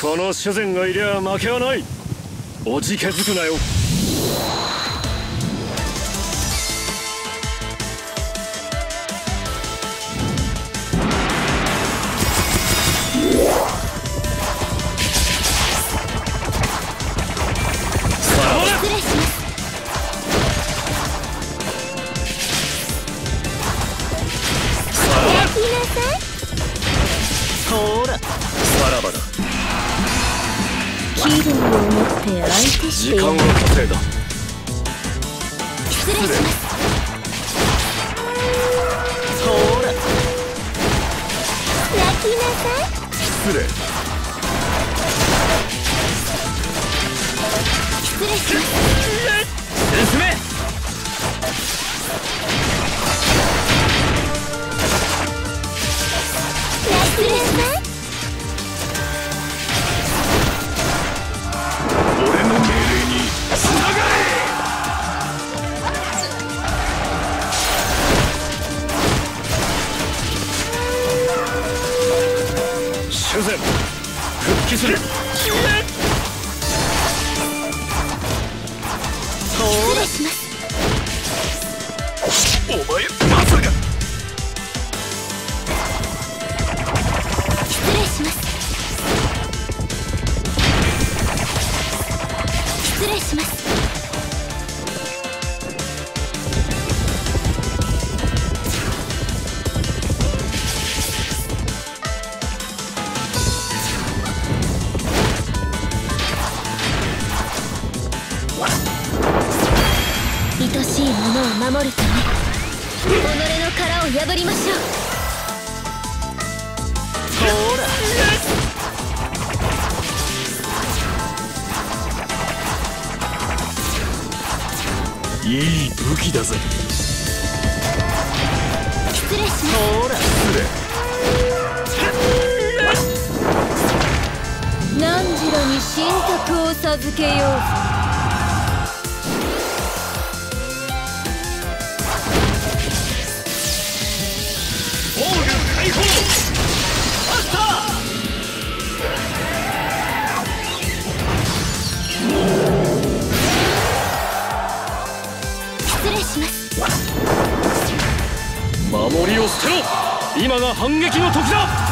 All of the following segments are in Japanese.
この主膳がいりゃ負けはない。おじけづくなよ。時間を稼いだ。失礼します。ほら。泣きなさい。失礼復守るため己の殻を破りましょう。ほら。いい武器だぜ。失礼。しますほら失礼。何時らに神託を授けよう。今が反撃の時だ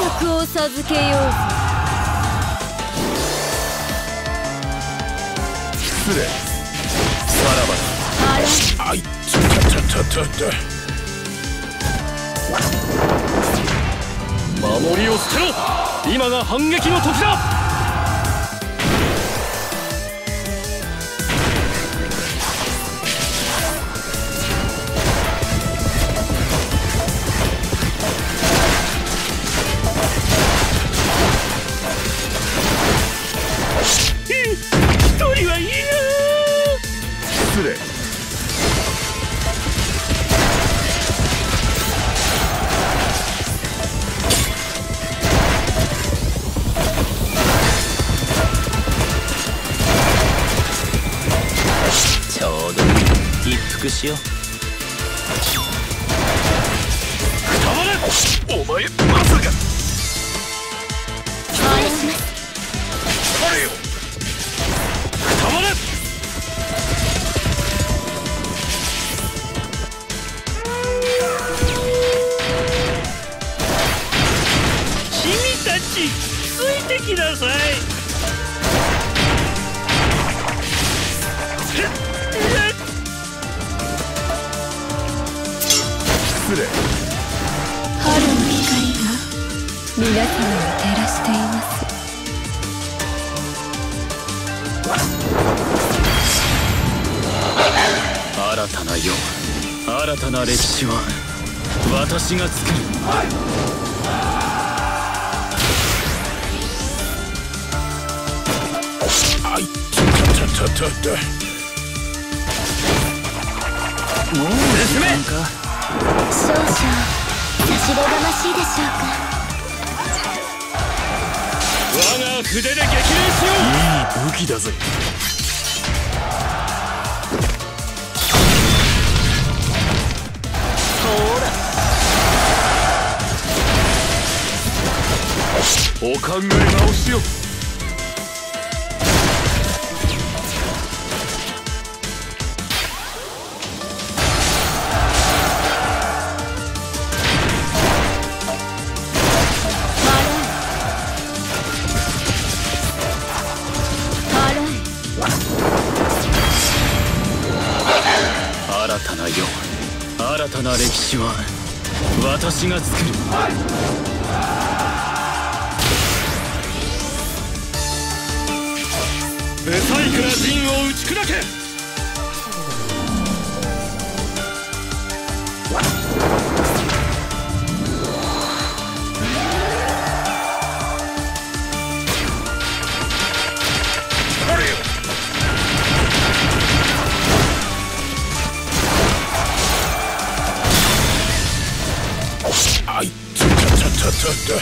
託を授けよう失礼。さらばあら。あいたたたたた守りを捨てろ。今が反撃の時だ。いい一服しよう。くたばれお前まさか。失礼します彼よくたばれ君たちついてきなさい春の光が皆様を照らしています。新たな世新たな歴史は私が作る、はい。い。たたたたたか少々差し出がましいでしょうか。我が筆で激励しよう。いい武器だぜ。ほら。お考え直しよ払な歴史は私が作る。ブサイクな陣を打ち砕け！たたたた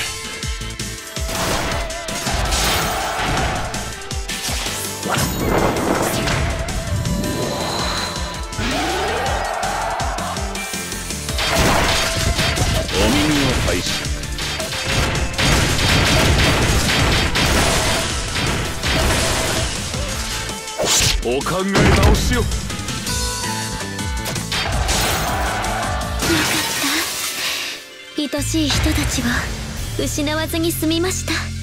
お耳を拝借お考え直しよ愛しい人たちを失わずに済みました。